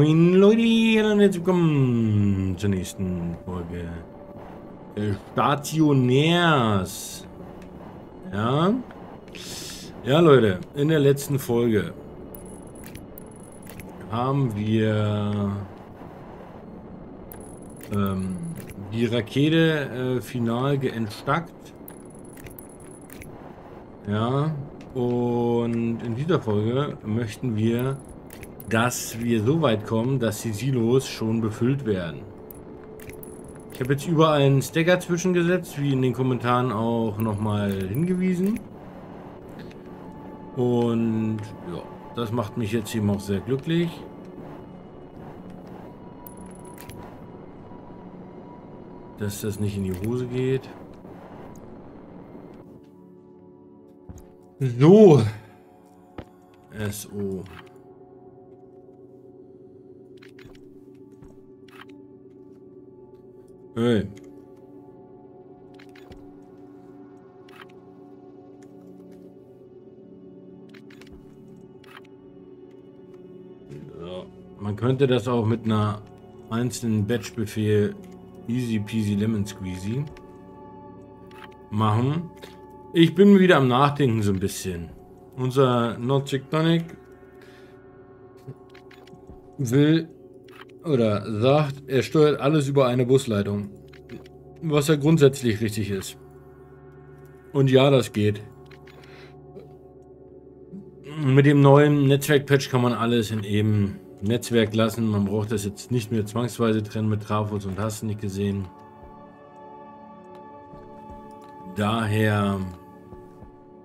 Moin Leute und herzlich willkommen zur nächsten Folge Stationärs. Ja. Ja Leute, in der letzten Folge haben wir ähm, die Rakete äh, final geentstackt. Ja. Und in dieser Folge möchten wir dass wir so weit kommen, dass die Silos schon befüllt werden. Ich habe jetzt überall einen Stacker zwischengesetzt, wie in den Kommentaren auch nochmal hingewiesen. Und ja, das macht mich jetzt eben auch sehr glücklich. Dass das nicht in die Hose geht. So. SO. Hey. So. Man könnte das auch mit einer einzelnen Batch-Befehl easy peasy lemon squeezy machen. Ich bin wieder am Nachdenken so ein bisschen. Unser Nozic Tonic will oder sagt, er steuert alles über eine Busleitung. Was ja grundsätzlich richtig ist. Und ja, das geht. Mit dem neuen Netzwerk-Patch kann man alles in eben Netzwerk lassen. Man braucht das jetzt nicht mehr zwangsweise trennen mit Trafos und hast nicht gesehen. Daher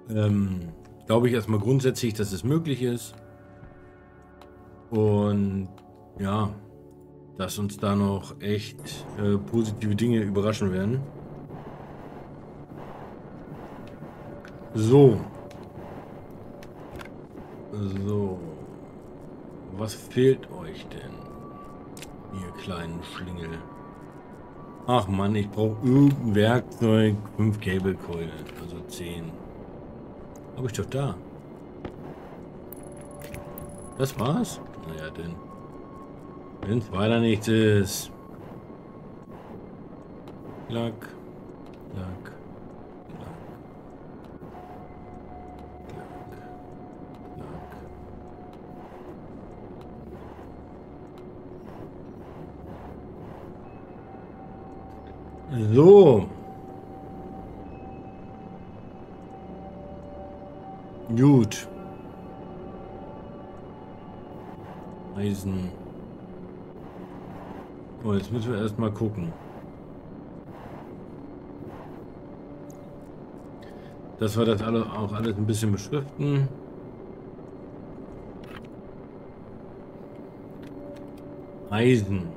ähm, glaube ich erstmal grundsätzlich, dass es möglich ist. Und ja, dass uns da noch echt äh, positive Dinge überraschen werden. So. So. Was fehlt euch denn, ihr kleinen Schlingel? Ach man, ich brauche irgendein Werkzeug. Fünf Cable-Keulen, also zehn. Habe ich doch da. Das war's? Naja, denn. Wenn es weiter nichts ist. Lack. Lack. Lack. Lack. So. Gut. Eisen. Oh, jetzt müssen wir erstmal gucken. Dass wir das alle, auch alles ein bisschen beschriften. Eisen.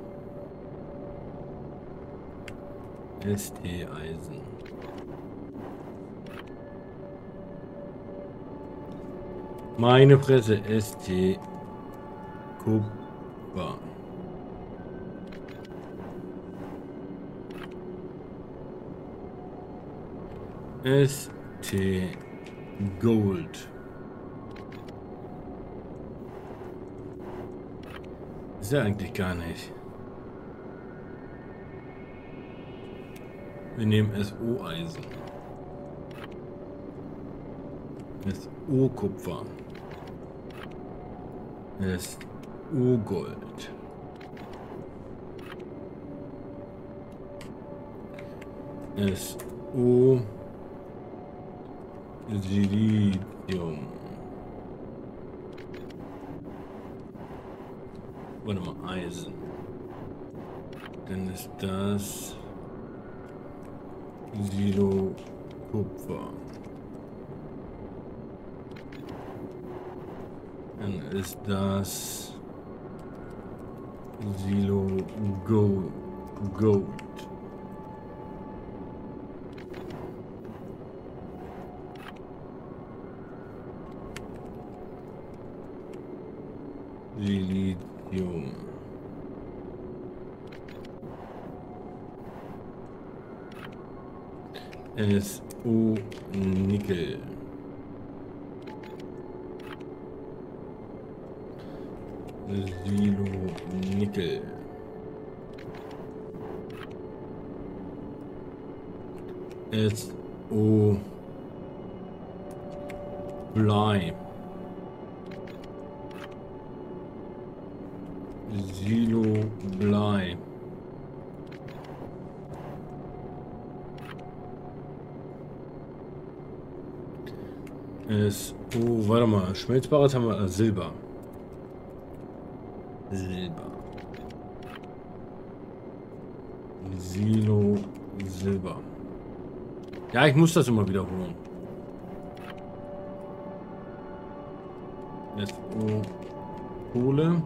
ST-Eisen. Meine Fresse, ST Kupfer. ST Gold. Ist ja eigentlich gar nicht. Wir nehmen SO-Eisen. SO-Kupfer. SO-Gold. SO Silizium. Warte mal, Eisen. Dann ist das Silo Kupfer. Dann ist das Silo Gold. Gold. Silizium. SO Nickel. Silo Nickel. S O Blei. Silo Blei. Ist, oh, warte mal, Schmelzbares haben wir, äh, Silber. Silber. Silo Silber. Ja, ich muss das immer wiederholen. Oh, Kohle.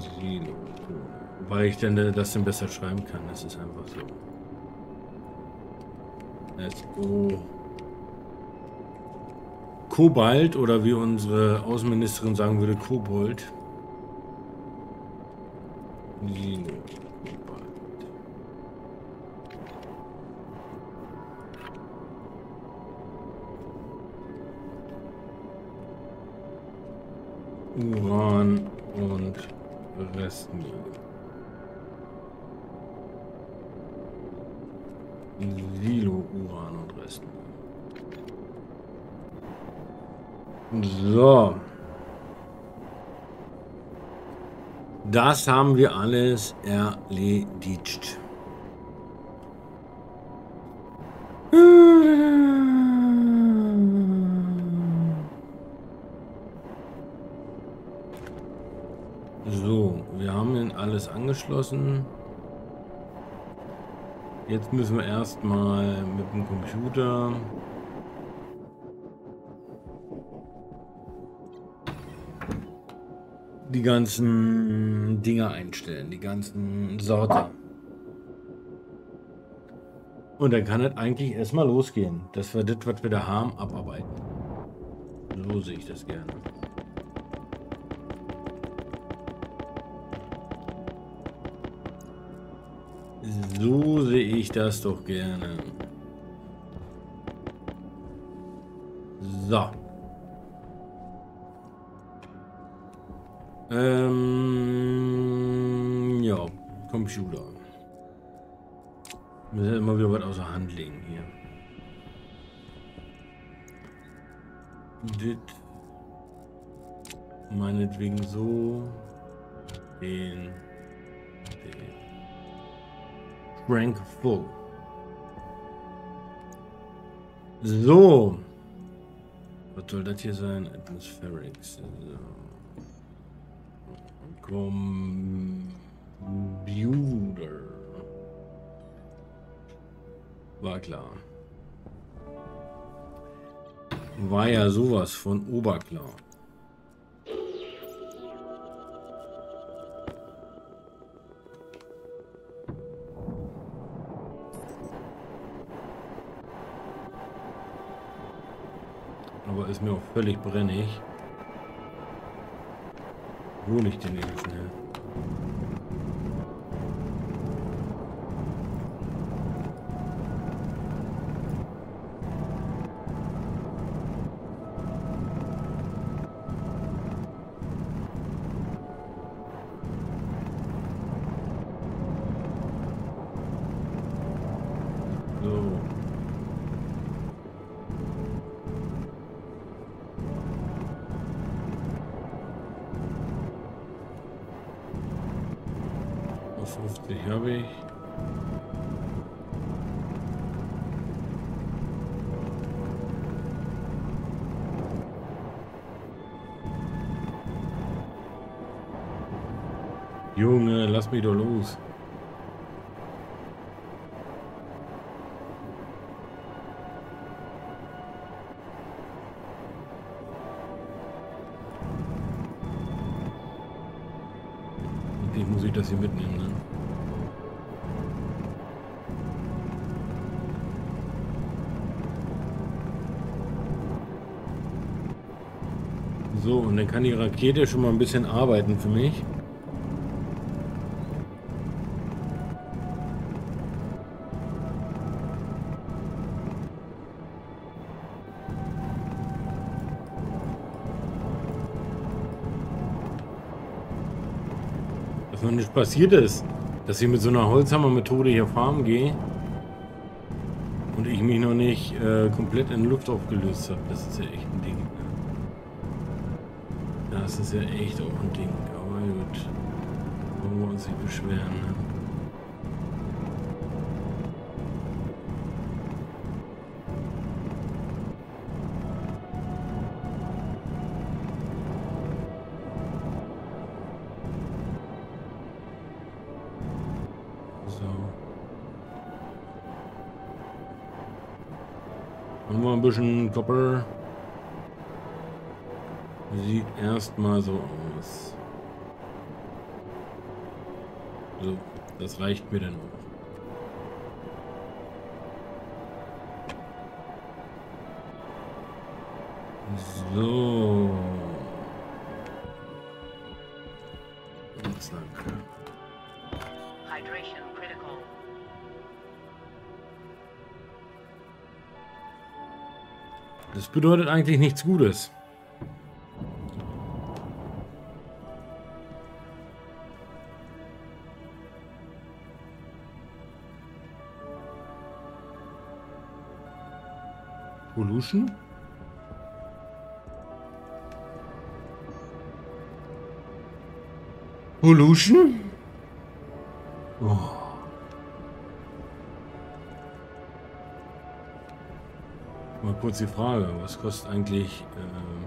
Silo. Weil ich denn äh, das denn besser schreiben kann. Das ist einfach so. Let's go. Kobalt oder wie unsere Außenministerin sagen würde, Kobold. Silo. Das haben wir alles erledigt. So, wir haben ihn alles angeschlossen. Jetzt müssen wir erstmal mit dem Computer die ganzen Dinge einstellen, die ganzen Sorte. Und dann kann es eigentlich erstmal losgehen, dass wir das, was wir da haben, abarbeiten. So sehe ich das gerne. So sehe ich das doch gerne. So. Ähm, ja, Computer. Wir müssen immer wieder was außer Hand legen hier. Dit. Meinetwegen so. Den. Den. Rank full. So. Was soll das hier sein? Atmospherics. So. Computer. War klar. War ja sowas von oberklar. Aber ist mir auch völlig brennig. Hole ich den eben schnell. 50 habe ich. Junge, lass mich doch los. kann die Rakete schon mal ein bisschen arbeiten für mich. Was noch nicht passiert ist, dass ich mit so einer Holzhammer-Methode hier farmen gehe und ich mich noch nicht äh, komplett in Luft aufgelöst habe. Das ist ja echt ein Ding. Das ist ja echt auch ein Ding. Aber gut. Wollen wir uns nicht beschweren, ne? Haben wir ein bisschen Koppel. Sieht erstmal so aus. So, das reicht mir dann auch. So. Zack. Hydration critical. Das bedeutet eigentlich nichts Gutes. Pollution? Oh. Mal kurz die Frage, was kostet eigentlich... Äh,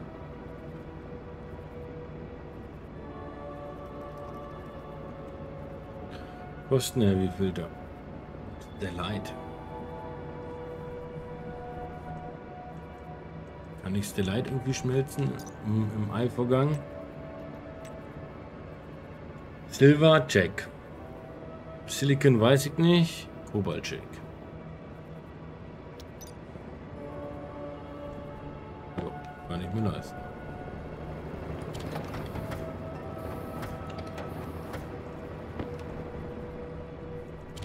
Kosten ja wie Filter? Der Light. Kann ich Stellite irgendwie schmelzen im, im Eivorgang? Silver, check. Silicon weiß ich nicht. Kobalt, check. So, kann ich mir leisten.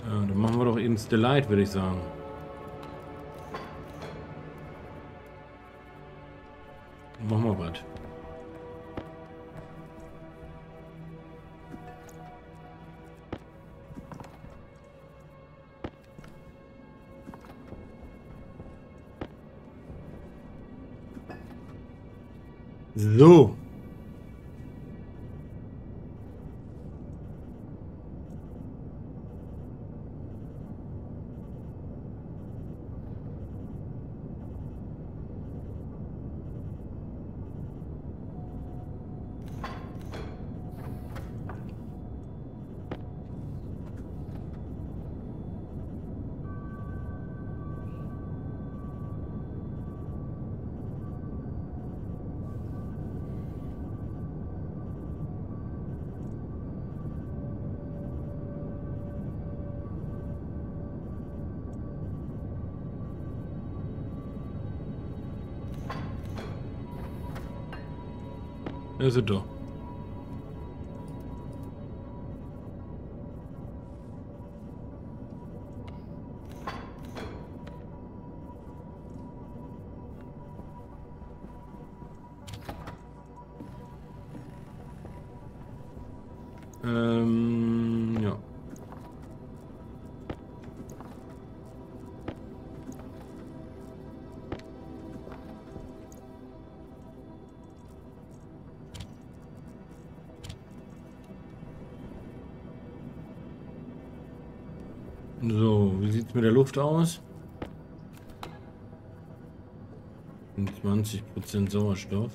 Ja, dann machen wir doch eben Stellite, würde ich sagen. Ja, sind doch. Sieht mit der Luft aus? 20% Sauerstoff.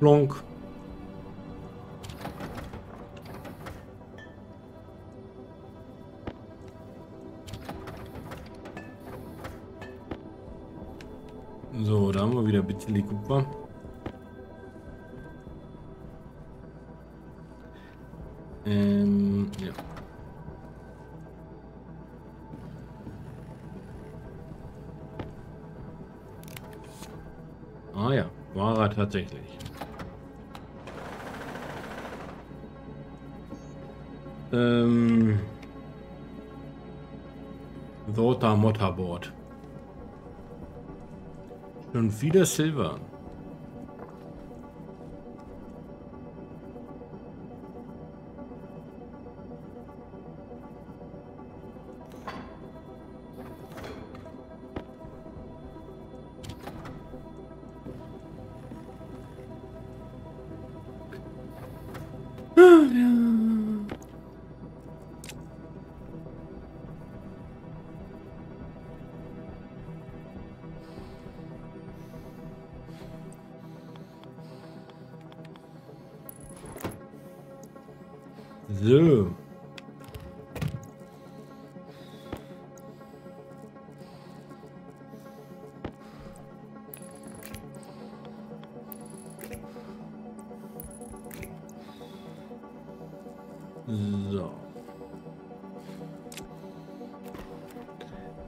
Plonk. So, da haben wir wieder Bitly Kupfer. Ähm, ja. Ah ja, war er tatsächlich. Ähm. Roter Motterboard. Schon wieder Silber.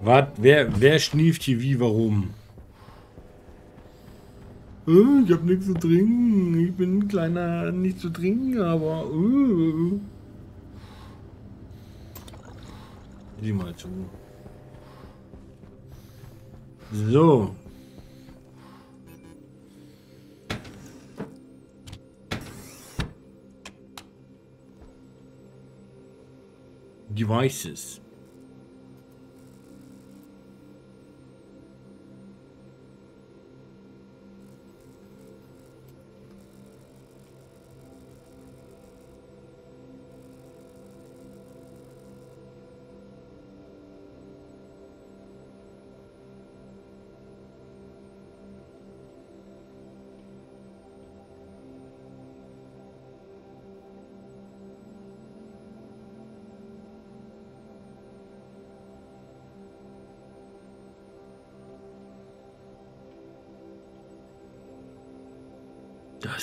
Was? Wer, wer schnieft hier wie, warum? Äh, ich hab nichts zu trinken. Ich bin ein kleiner, nicht zu trinken, aber. Uh. Sieh mal zu. So. Devices.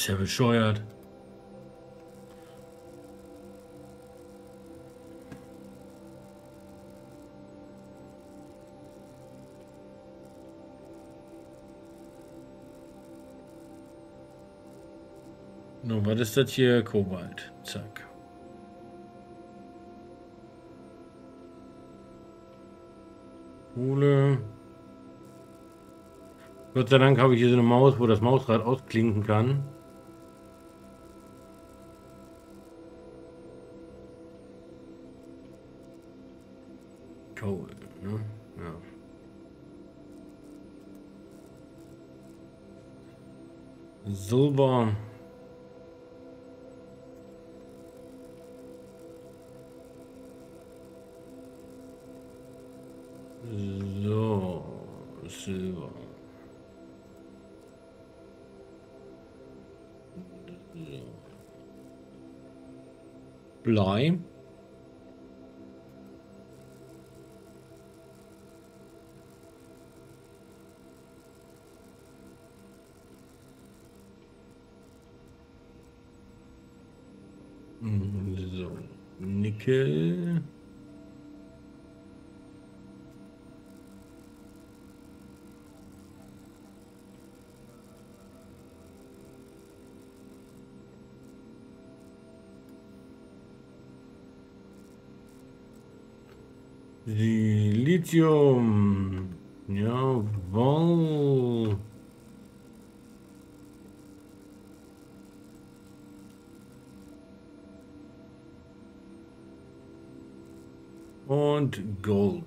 Ist ja bescheuert. No, was ist das hier? Kobalt. Zack. Kohle. Gott sei Dank habe ich hier so eine Maus, wo das Mausrad ausklinken kann. Cool, ne? Ja. Silber. So, Silber. Blei. Peki. The lithium. Yeah, well. Und Gold.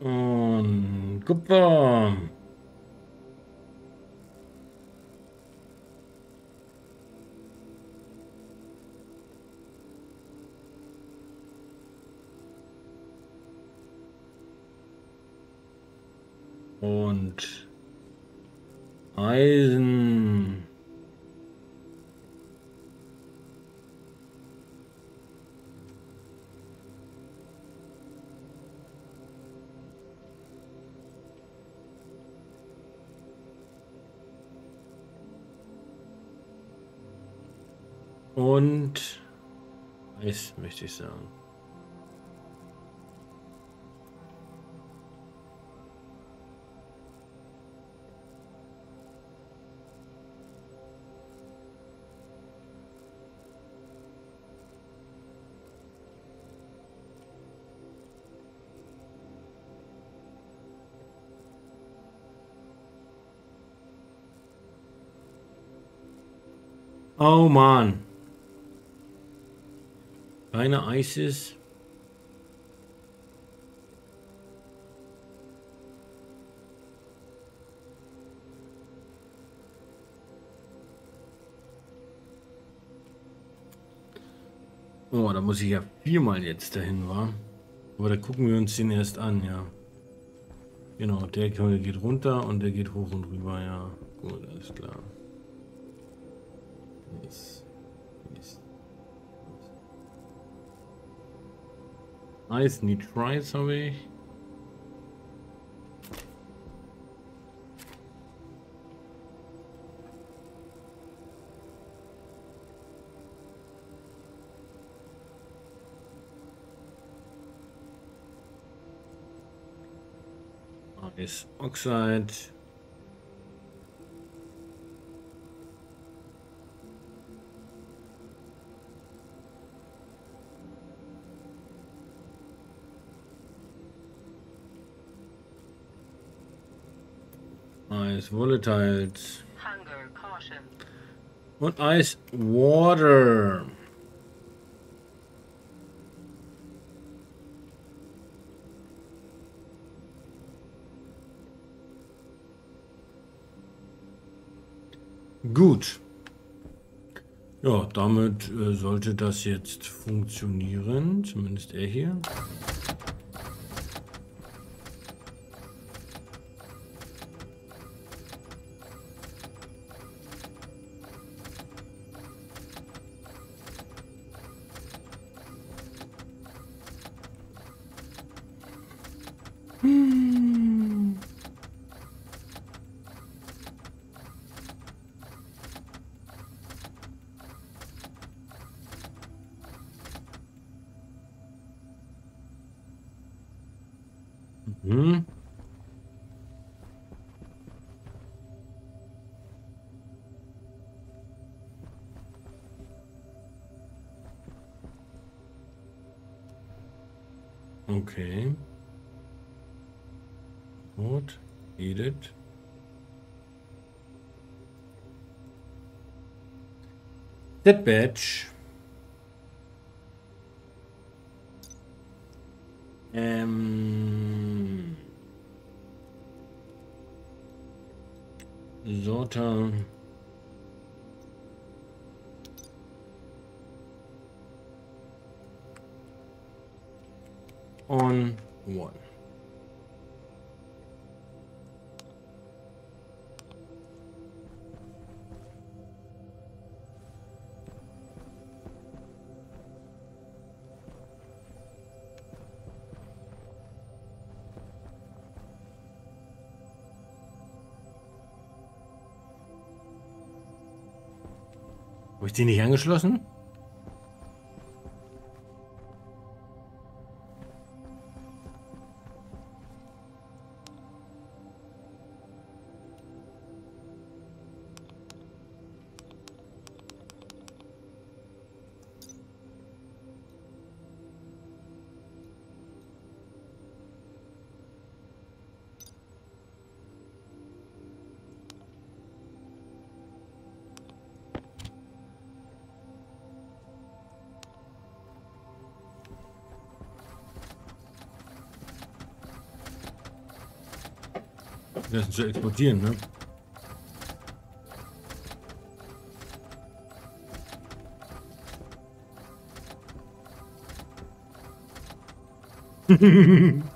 Und Kupfer. Und Eis, möchte ich sagen. Oh Mann. Keine ISIS. Oh, da muss ich ja viermal jetzt dahin, war. Aber da gucken wir uns den erst an, ja. Genau, der geht runter und der geht hoch und rüber, ja. Gut, alles klar. Yes. Yes. Eis nitrite habe ich. Eis Oxide. Ice Volatiles. Und Ice Water. Gut. Ja, damit äh, sollte das jetzt funktionieren. Zumindest er hier. That bitch. Ich die nicht angeschlossen? Das zu exportieren, ne?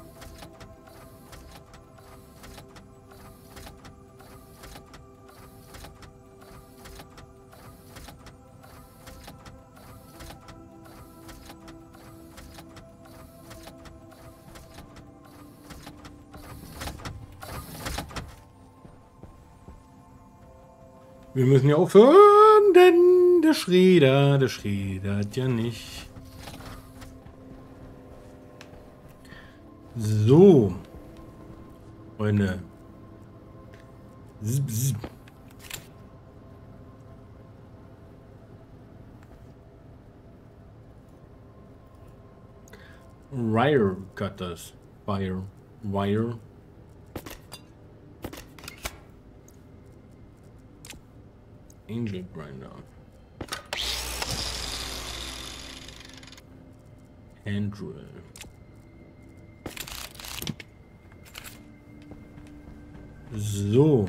Wir müssen ja aufhören, denn der Schräder, der Schräder hat ja nicht. So. Freunde. Zip, zip. Wire cutters. Wire. Wire. injured right now. Andrew. So.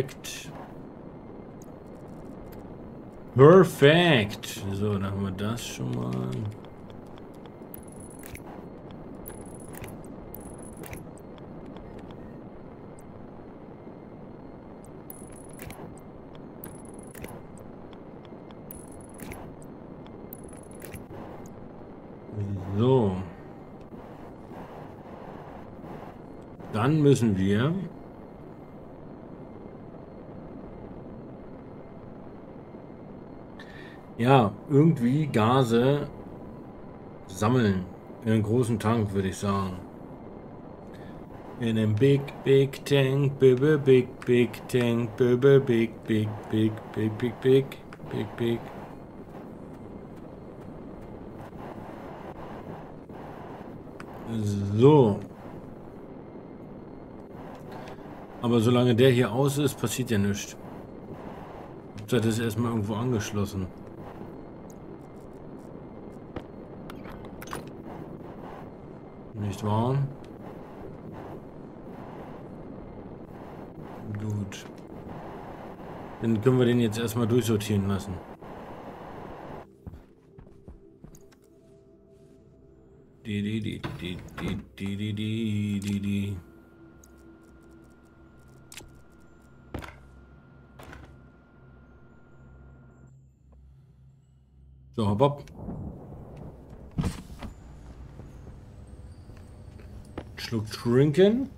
Perfekt. Perfekt. So, dann haben wir das schon mal. So. Dann müssen wir ja irgendwie Gase sammeln in einem großen Tank, würde ich sagen. In einem big, big tank, big, big, big tank, big, big, big, big, big, big, big, big, big. So. Aber solange der hier aus ist, passiert ja nichts. Das ist erstmal irgendwo angeschlossen. Nicht wahr? Gut. Dann können wir den jetzt erstmal durchsortieren lassen. Die, die, die, die, die, die, die, die, die. So, hopp, hopp. Schluck trinken.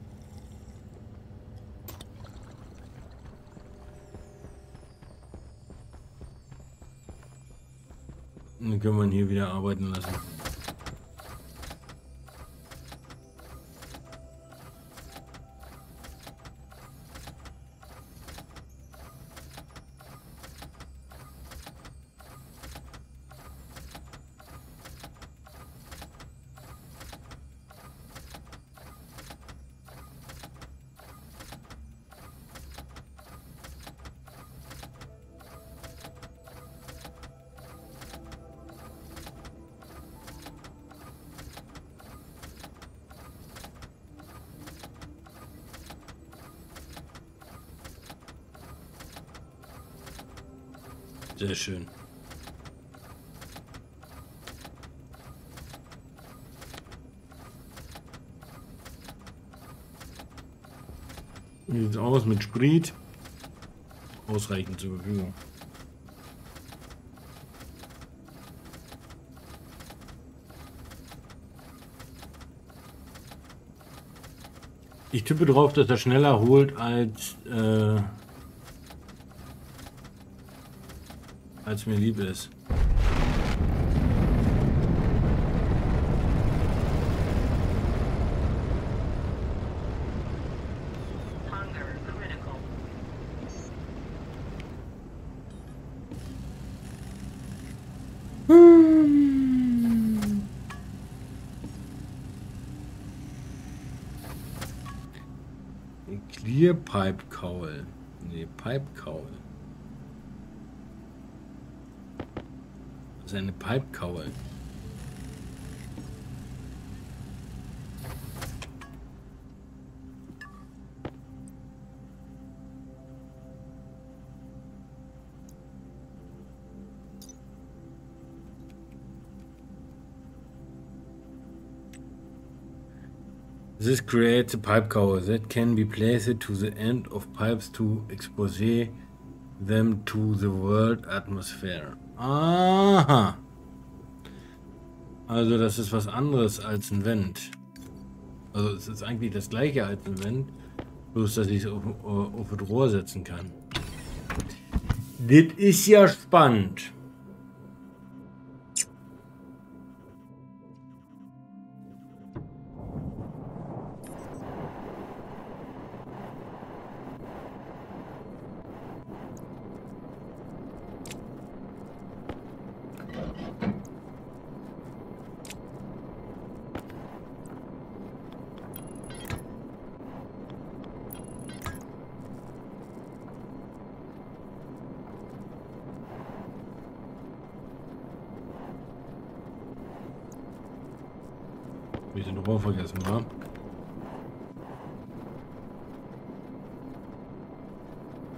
Dann können wir ihn hier wieder arbeiten lassen. Schön. Wie aus mit Sprit? Ausreichend zur Verfügung. Ich tippe drauf, dass er schneller holt als äh, als mir lieb ist. Das ist eine Pipe Cowl. This creates a pipe cover that can be placed to the end of pipes to expose them to the world atmosphere. Aha. Also das ist was anderes als ein Vent. Also es ist eigentlich das gleiche als ein Vent, bloß dass ich es auf, auf das Rohr setzen kann. Das ist ja spannend. Vergessen, war.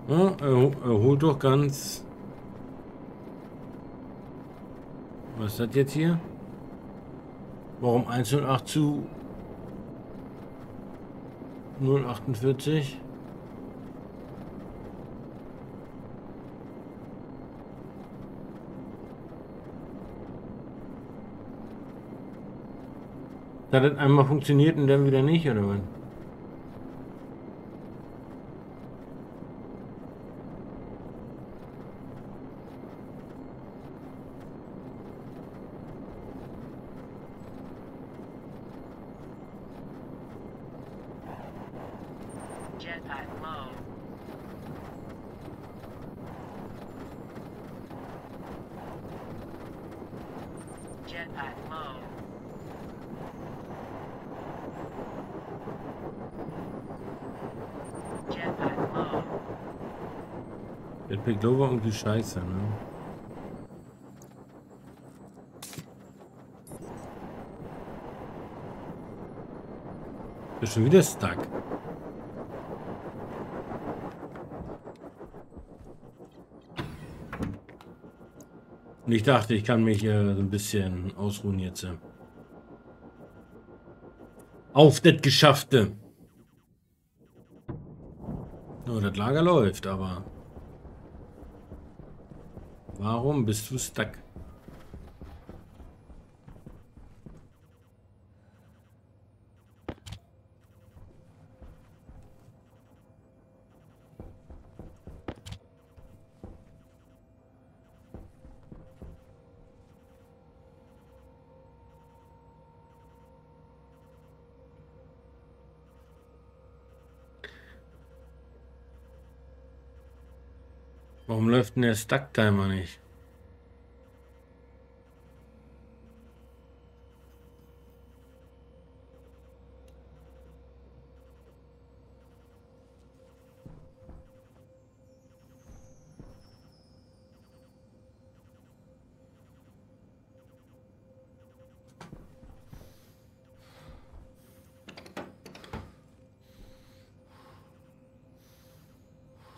Ja, er, er holt doch ganz... Was ist das jetzt hier? Warum 108 zu 048? Hat das einmal funktioniert und dann wieder nicht, oder was? Der Piglo war irgendwie scheiße, ne? Ist schon wieder stuck. Und ich dachte, ich kann mich hier so ein bisschen ausruhen jetzt. Auf das Geschaffte. Oh, das Lager läuft, aber... Warum bist du stuck? Warum läuft denn der Stuck-Timer nicht?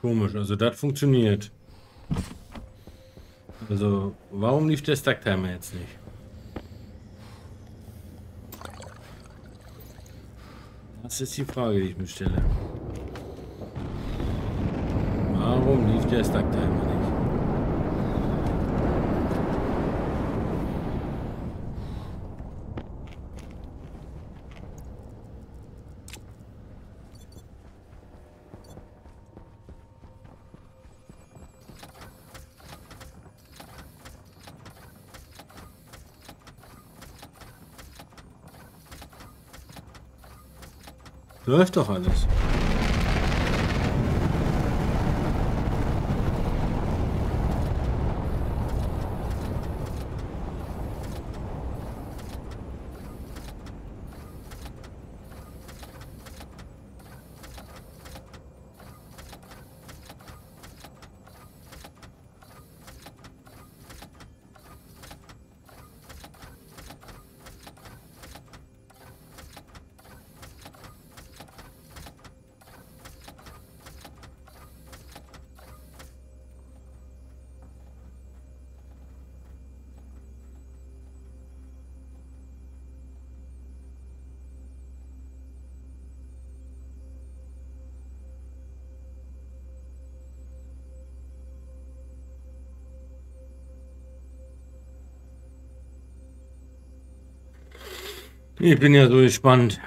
Komisch, also das funktioniert. Also, warum lief der Stacktimer jetzt nicht? Das ist die Frage, die ich mir stelle. Warum lief der Stacktimer nicht? Läuft doch alles. Ich bin ja so gespannt.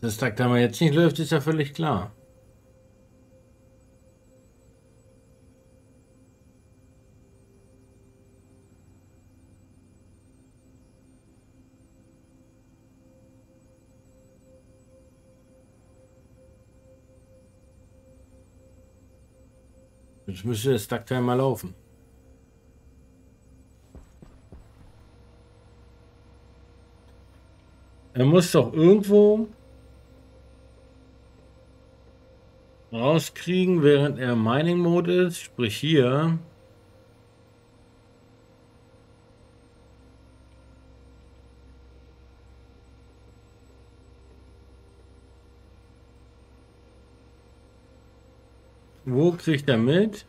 Dass das Takttimer jetzt nicht läuft, ist ja völlig klar. Jetzt müsste das Taktime mal laufen. Muss doch irgendwo rauskriegen, während er Mining Mode ist, sprich hier. Wo kriegt er mit?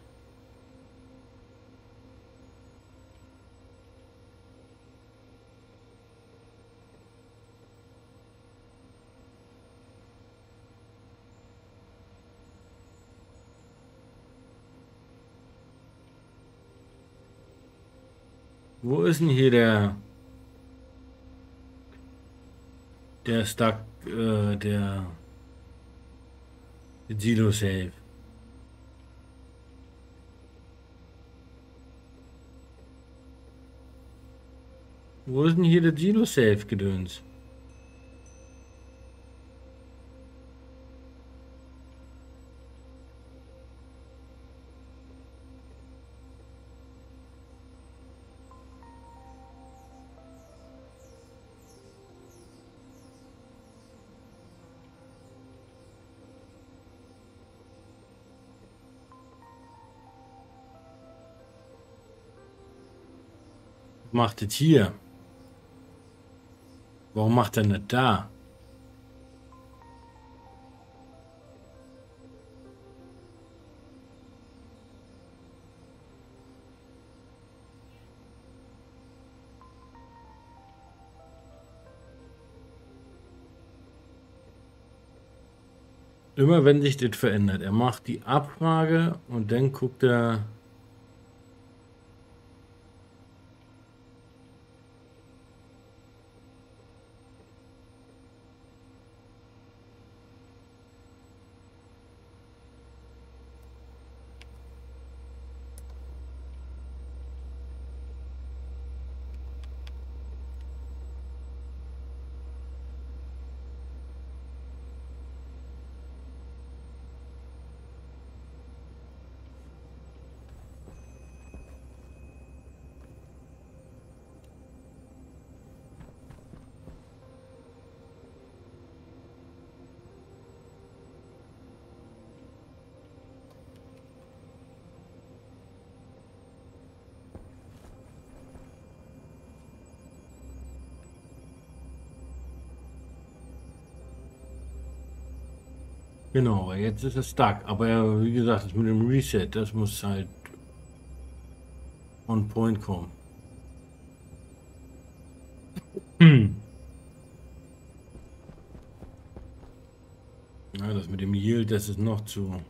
Ist denn hier der der Stuck, äh, der Silo Safe? Wo ist denn hier der Silo Safe Gedöns? Macht es hier? Warum macht er nicht da? Immer wenn sich das verändert. Er macht die Abfrage und dann guckt er Genau, jetzt ist es stuck. Aber wie gesagt, das mit dem Reset, das muss halt on point kommen. Hm. Ja, das mit dem Yield, das ist noch zu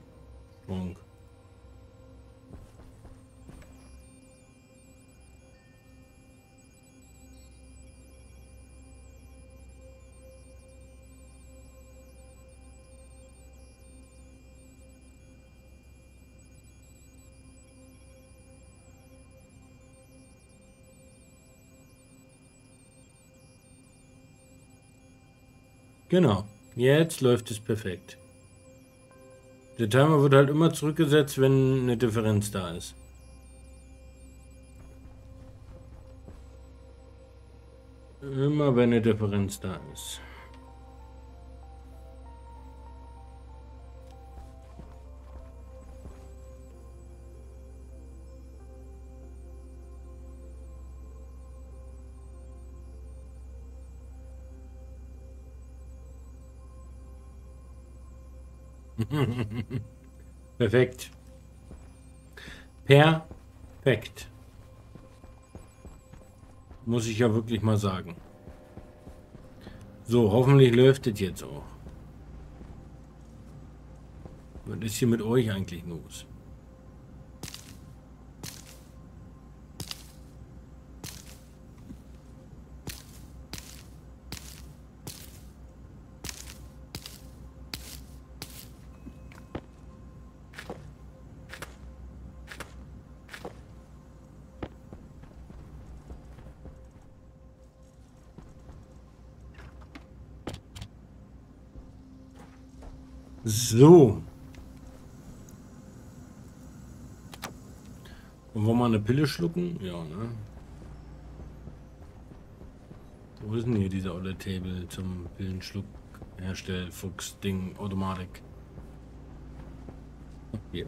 Genau, jetzt läuft es perfekt. Der Timer wird halt immer zurückgesetzt, wenn eine Differenz da ist. Immer wenn eine Differenz da ist. Perfekt. Perfekt. Muss ich ja wirklich mal sagen. So, hoffentlich läuft es jetzt auch. Was ist hier mit euch eigentlich los? So. Und wollen wir eine Pille schlucken? Ja, ne? Wo ist denn hier dieser olle Table zum Pillenschluck herstellen, Fuchs, Ding, Automatik? Hier.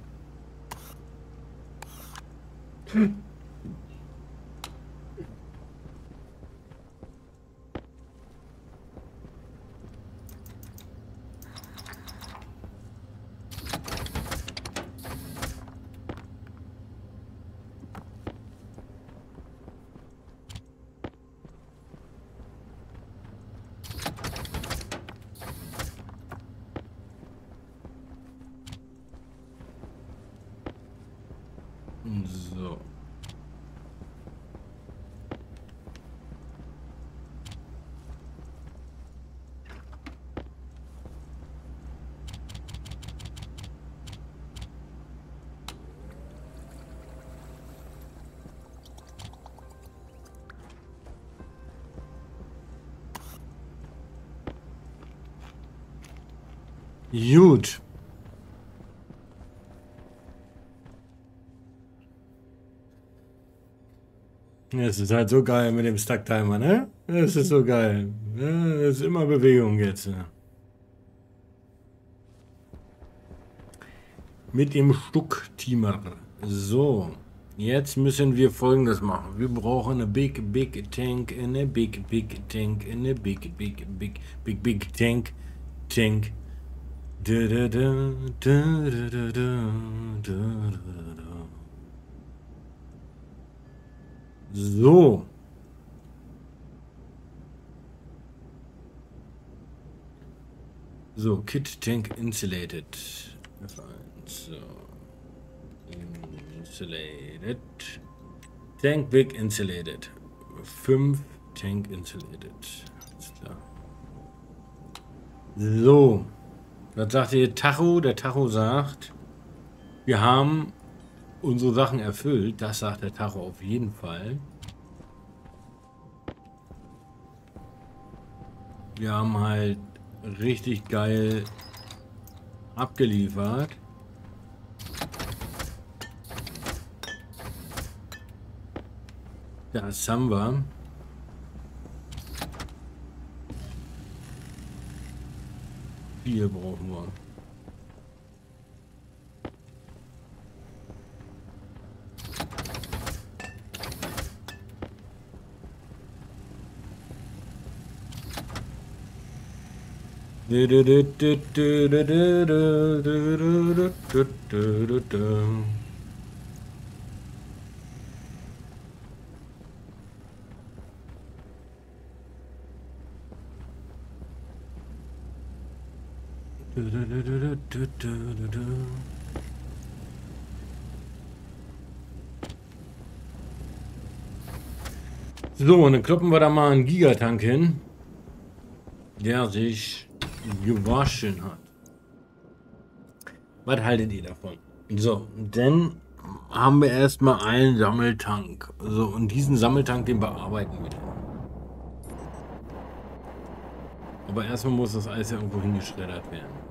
So. Gut. Es ist halt so geil mit dem Stacktimer, ne? Es ist so geil. Ja, es ist immer Bewegung jetzt. Ne? Mit dem Stucktimer. So. Jetzt müssen wir folgendes machen. Wir brauchen eine big, big tank, eine big, big tank, eine big, big, big, big, big tank, tank. Da, da, da, da, da, da, da, da, da. So. So, Kit Tank Insulated. F1. So. Insulated. Tank Big Insulated. 5 Tank Insulated. Alles klar. So. Was sagt der Tacho? Der Tacho sagt, wir haben unsere Sachen erfüllt. Das sagt der Tacho auf jeden Fall. Wir haben halt richtig geil abgeliefert. Das haben wir. Vier brauchen wir. So, und dann kloppen wir da mal einen Gigatank hin, der sich gewaschen hat. Was haltet ihr davon? So, dann haben wir erstmal einen Sammeltank. So, und diesen Sammeltank, den bearbeiten wir. Aber erstmal muss das Eis ja irgendwo hingeschreddert werden.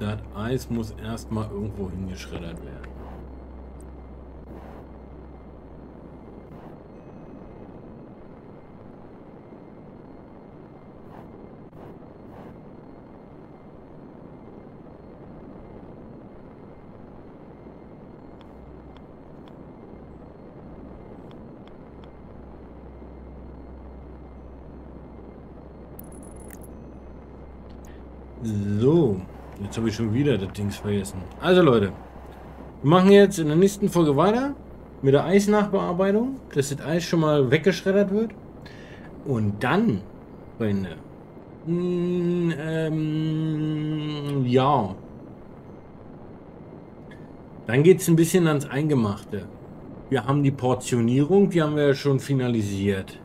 Das Eis muss erstmal irgendwo hingeschreddert werden. So, jetzt habe ich schon wieder das Dings vergessen. Also Leute, wir machen jetzt in der nächsten Folge weiter mit der Eisnachbearbeitung, dass das Eis schon mal weggeschreddert wird. Und dann, Freunde, mh, ähm, ja, dann geht es ein bisschen ans Eingemachte. Wir haben die Portionierung, die haben wir ja schon finalisiert.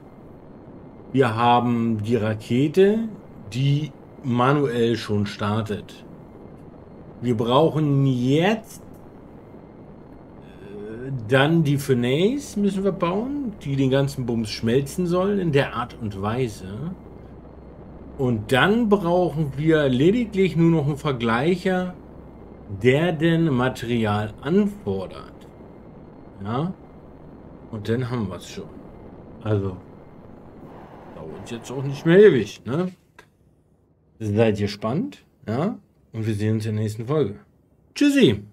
Wir haben die Rakete, die manuell schon startet. Wir brauchen jetzt äh, dann die Furnace müssen wir bauen, die den ganzen Bums schmelzen sollen in der Art und Weise. Und dann brauchen wir lediglich nur noch einen Vergleicher, der denn Material anfordert. Ja. Und dann haben wir es schon. Also, dauert jetzt auch nicht mehr ewig, ne? Seid ihr gespannt? Ja? Und wir sehen uns in der nächsten Folge. Tschüssi!